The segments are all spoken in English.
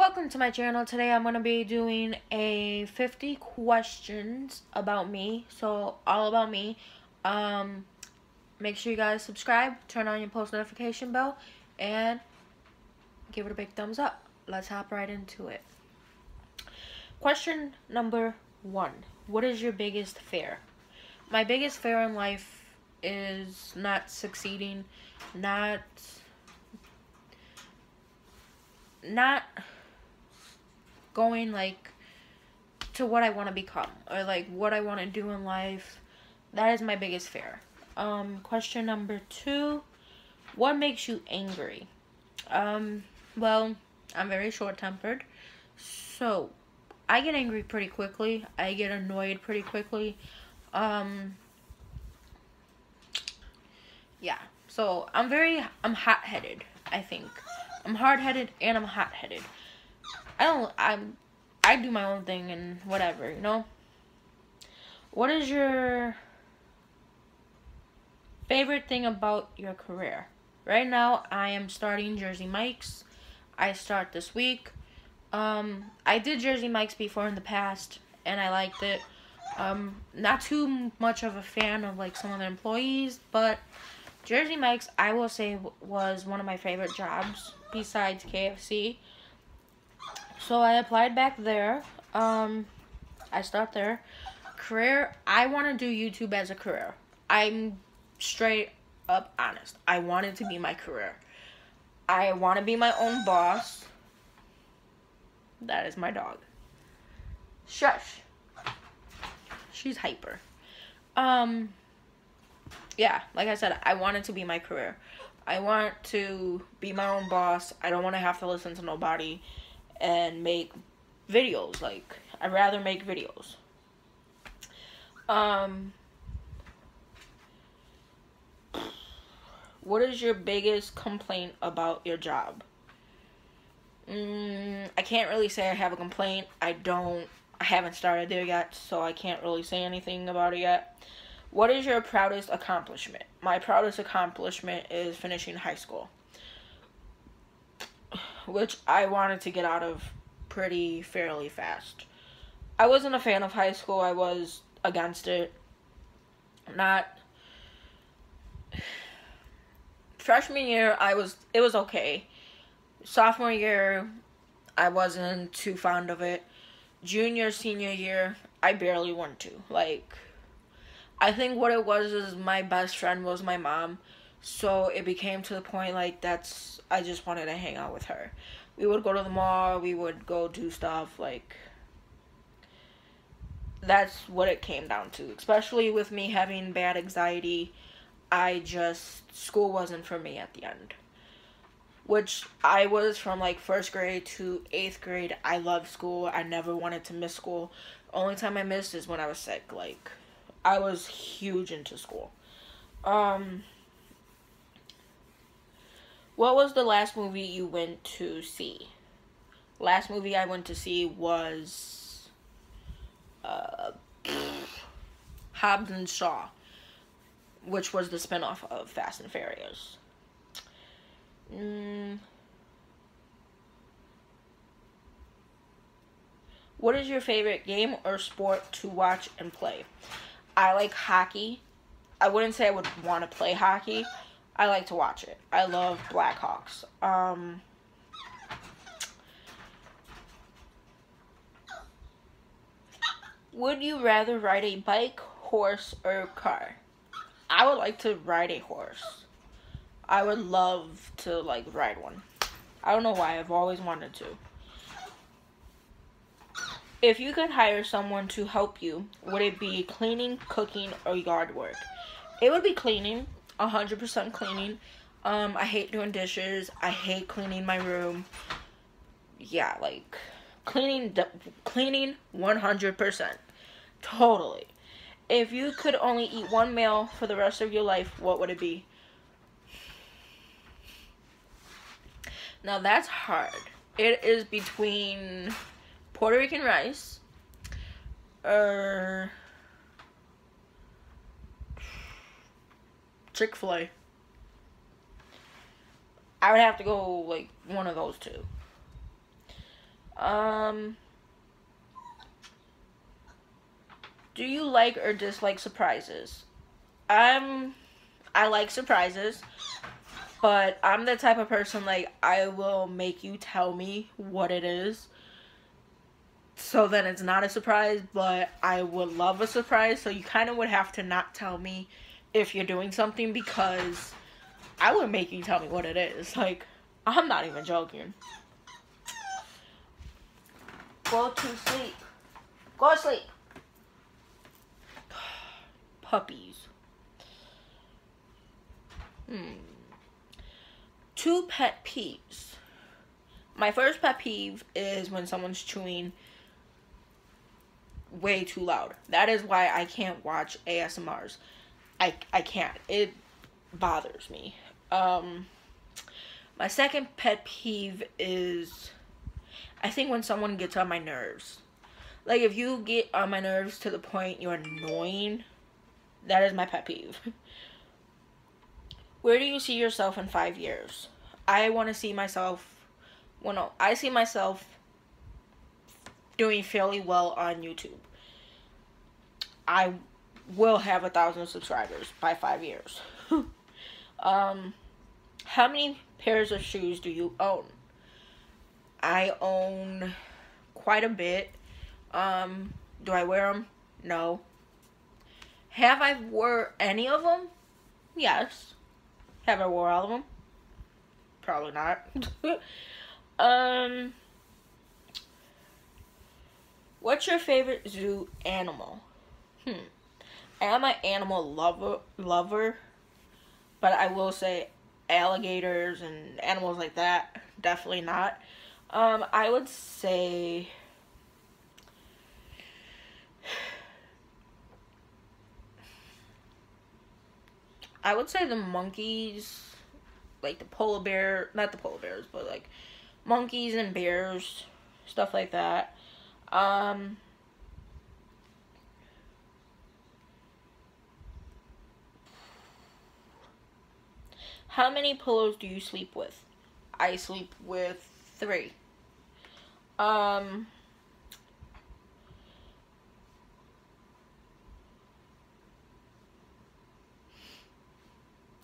Welcome to my channel. Today I'm going to be doing a 50 questions about me. So all about me. Um, make sure you guys subscribe, turn on your post notification bell, and give it a big thumbs up. Let's hop right into it. Question number one. What is your biggest fear? My biggest fear in life is not succeeding, not not going like to what I want to become or like what I want to do in life. That is my biggest fear. Um, question number two: What makes you angry? Um, well, I'm very short-tempered, so I get angry pretty quickly. I get annoyed pretty quickly. Um, yeah. So I'm very I'm hot-headed. I think I'm hard-headed and I'm hot-headed. I don't I'm I do my own thing and whatever, you know? What is your favorite thing about your career? Right now, I am starting Jersey Mike's. I start this week. Um, I did Jersey Mike's before in the past, and I liked it. Um, not too much of a fan of like some of the employees, but Jersey Mike's, I will say, was one of my favorite jobs besides KFC. So I applied back there. Um, I start there. Career, I want to do YouTube as a career. I'm straight up honest. I want it to be my career. I want to be my own boss. That is my dog. Shush. She's hyper. Um, yeah, like I said, I want it to be my career. I want to be my own boss. I don't want to have to listen to nobody and make videos. Like, I'd rather make videos. Um, what is your biggest complaint about your job? Mm, I can't really say I have a complaint. I don't, I haven't started there yet, so I can't really say anything about it yet. What is your proudest accomplishment? My proudest accomplishment is finishing high school which I wanted to get out of pretty fairly fast. I wasn't a fan of high school. I was against it. Not freshman year I was it was okay. Sophomore year I wasn't too fond of it. Junior senior year I barely went to. Like I think what it was is my best friend was my mom. So it became to the point like that's I just wanted to hang out with her. We would go to the mall, we would go do stuff like that's what it came down to. Especially with me having bad anxiety, I just school wasn't for me at the end. Which I was from like first grade to eighth grade. I loved school. I never wanted to miss school. Only time I missed is when I was sick. Like I was huge into school. Um what was the last movie you went to see? Last movie I went to see was uh, Hobbs and Shaw, which was the spinoff of Fast and Furious. Mm. What is your favorite game or sport to watch and play? I like hockey. I wouldn't say I would want to play hockey I like to watch it. I love Blackhawks. Um, would you rather ride a bike, horse, or car? I would like to ride a horse. I would love to like ride one. I don't know why. I've always wanted to. If you could hire someone to help you, would it be cleaning, cooking, or yard work? It would be cleaning 100% cleaning. Um, I hate doing dishes. I hate cleaning my room. Yeah, like cleaning cleaning 100%. Totally. If you could only eat one meal for the rest of your life, what would it be? Now that's hard. It is between Puerto Rican rice or Chick fil A. I would have to go like one of those two. Um, do you like or dislike surprises? I'm, I like surprises, but I'm the type of person like I will make you tell me what it is. So then it's not a surprise, but I would love a surprise. So you kind of would have to not tell me if you're doing something because I would make you tell me what it is. Like, I'm not even joking. Go to sleep. Go to sleep. Puppies. Hmm. Two pet peeves. My first pet peeve is when someone's chewing way too loud. That is why I can't watch ASMRs. I I can't. It bothers me. Um my second pet peeve is I think when someone gets on my nerves. Like if you get on my nerves to the point you're annoying, that is my pet peeve. Where do you see yourself in 5 years? I want to see myself well no, I see myself doing fairly well on YouTube. I will have a thousand subscribers by five years. um, how many pairs of shoes do you own? I own quite a bit. Um, do I wear them? No. Have I wore any of them? Yes. Have I wore all of them? Probably not. um, what's your favorite zoo animal? Hmm. I am an animal lover lover, but I will say alligators and animals like that definitely not. Um, I would say I would say the monkeys, like the polar bear, not the polar bears, but like monkeys and bears, stuff like that. Um, How many pillows do you sleep with? I sleep with three. Um,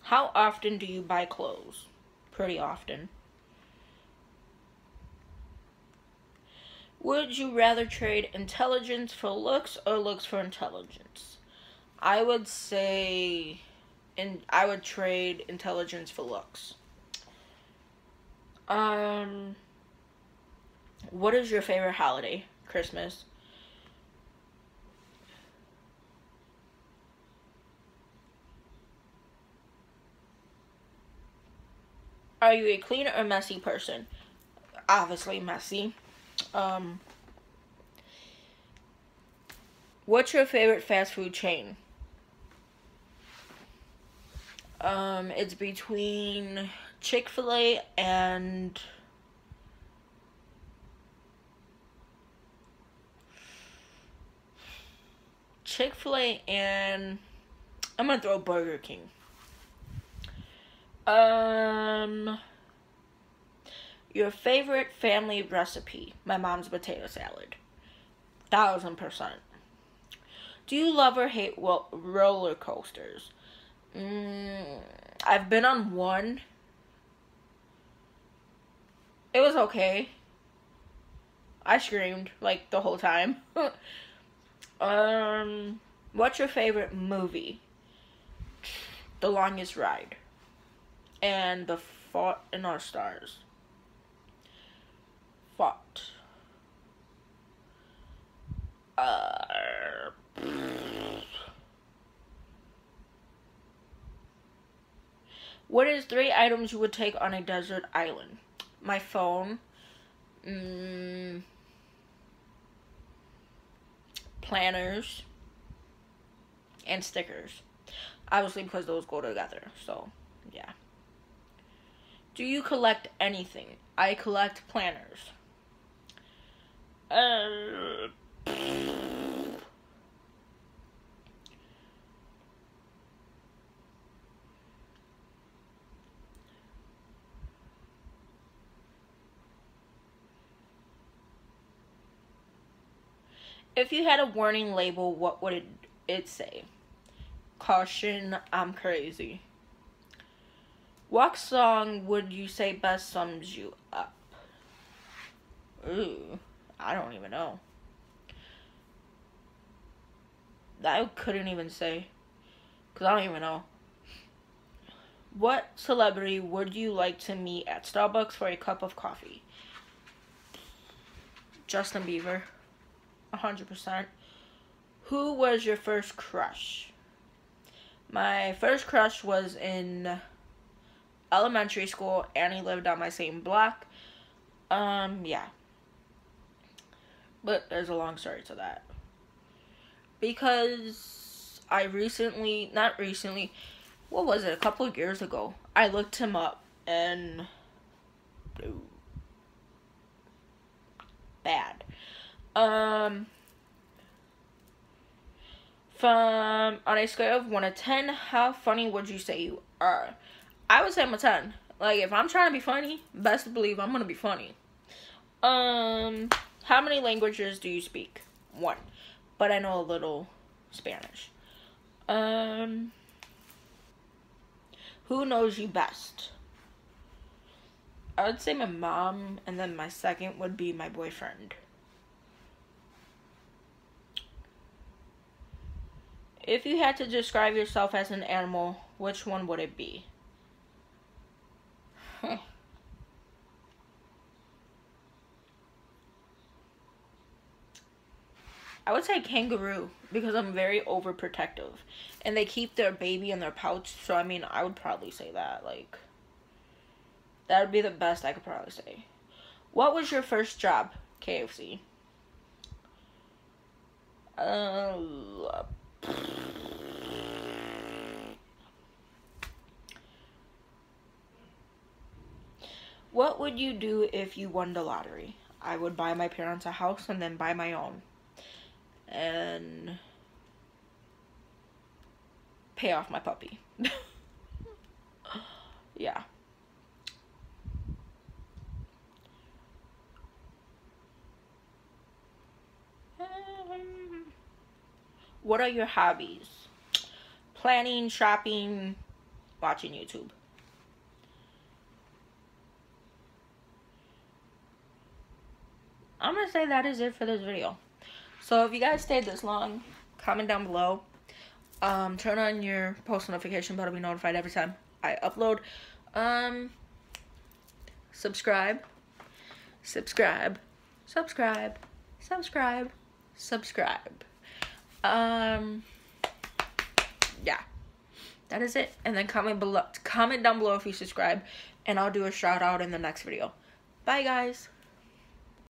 how often do you buy clothes? Pretty often. Would you rather trade intelligence for looks or looks for intelligence? I would say and I would trade intelligence for looks. Um, what is your favorite holiday? Christmas. Are you a clean or messy person? Obviously messy. Um, what's your favorite fast food chain? Um, it's between Chick fil A and. Chick fil A and. I'm gonna throw Burger King. Um. Your favorite family recipe? My mom's potato salad. Thousand percent. Do you love or hate roller coasters? Mm, I've been on one. It was okay. I screamed like the whole time. um, what's your favorite movie? The Longest Ride. And The Fault in Our Stars. Fault. Uh What is three items you would take on a desert island? My phone. Mm, planners. And stickers. Obviously because those go together. So, yeah. Do you collect anything? I collect planners. Uh, If you had a warning label, what would it, it say? Caution, I'm crazy. What song would you say best sums you up? Ooh, I don't even know. I couldn't even say. Because I don't even know. What celebrity would you like to meet at Starbucks for a cup of coffee? Justin Bieber. 100%. Who was your first crush? My first crush was in elementary school and he lived on my same block. Um, yeah. But there's a long story to that. Because I recently, not recently, what was it, a couple of years ago, I looked him up and. Bad. Um. From on a scale of 1 to 10, how funny would you say you are? I would say I'm a 10. Like, if I'm trying to be funny, best believe I'm gonna be funny. Um, how many languages do you speak? One. But I know a little Spanish. Um, who knows you best? I would say my mom, and then my second would be my boyfriend. If you had to describe yourself as an animal, which one would it be? I would say kangaroo because I'm very overprotective. And they keep their baby in their pouch, so I mean, I would probably say that. Like, that would be the best I could probably say. What was your first job? KFC. Uh, What would you do if you won the lottery? I would buy my parents a house and then buy my own. And pay off my puppy. yeah. What are your hobbies? Planning, shopping, watching YouTube. I'm gonna say that is it for this video. So if you guys stayed this long, comment down below. Um, turn on your post notification bell to be notified every time I upload. Um, subscribe, subscribe, subscribe, subscribe, subscribe. Um, yeah, that is it. And then comment below, comment down below if you subscribe, and I'll do a shout out in the next video. Bye, guys.